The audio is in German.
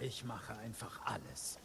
Ich mache einfach alles.